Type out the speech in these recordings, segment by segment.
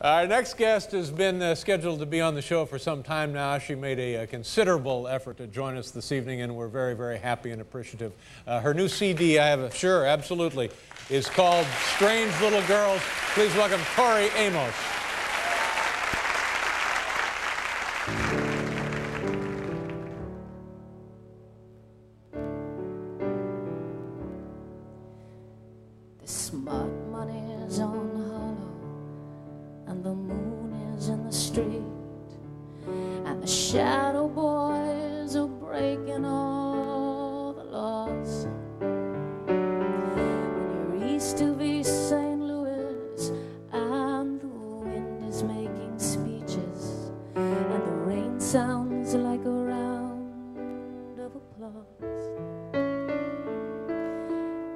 Our next guest has been uh, scheduled to be on the show for some time now. She made a, a, considerable effort to join us this evening, and we're very, very happy and appreciative. Uh, her new CD, I have a, sure, absolutely, is called Strange Little Girls. Please welcome Tori Amos. The smart on shadow boys are breaking all the laws. When you're east of East St. Louis, and the wind is making speeches, and the rain sounds like a round of applause.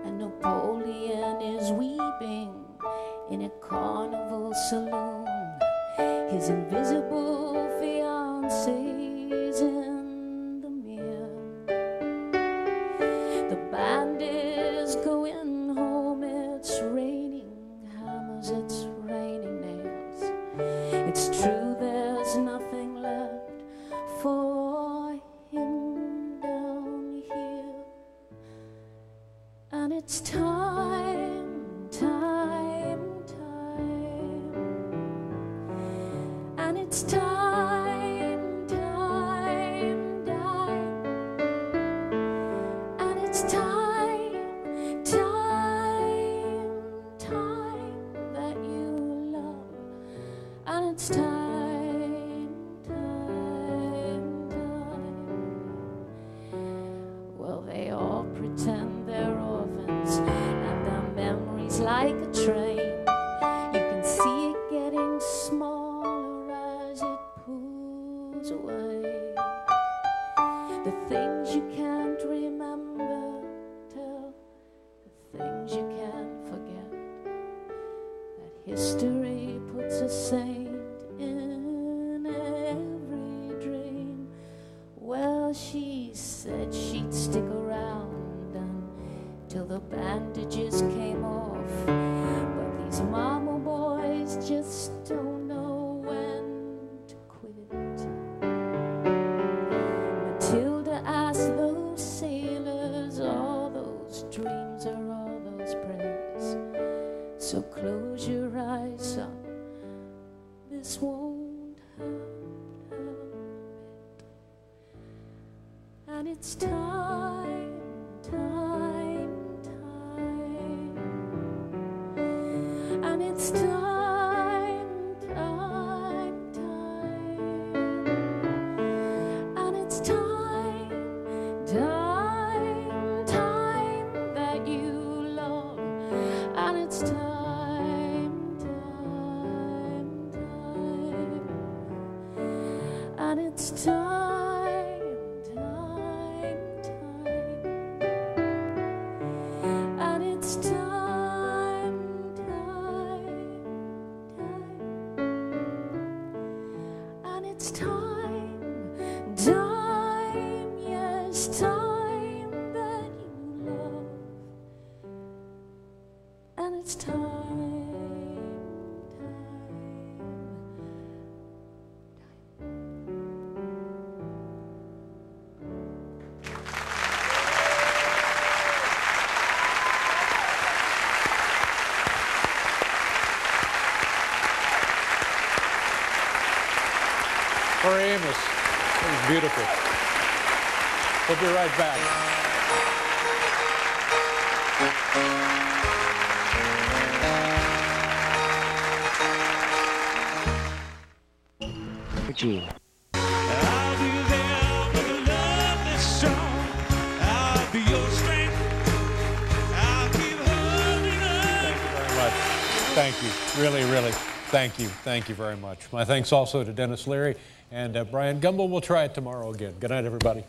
And Napoleon is weeping in a carnival saloon. His invisible it's time, time, time. And it's time, time, time. And it's time, time, time that you love. And it's time, like a train. You can see it getting smaller as it pulls away. The things you can't remember tell the things you can't forget. That history puts a saint in every dream. Well, she This won't hurt. And it's time, time, time. And it's time, time, time. And it's time, time, time that you love. And it's time, time. Time, yes, time that you love. And it's time. Tori Amos. It was beautiful. We'll be right back. Gene. I'll be there for the love that's strong. I'll be your strength. I'll keep holding on. Thank you very much. Thank you. Really, really, thank you. Thank you very much. My thanks also to Dennis Leary and uh, Bryant Gumbel. We'll try it tomorrow again. Good night, everybody.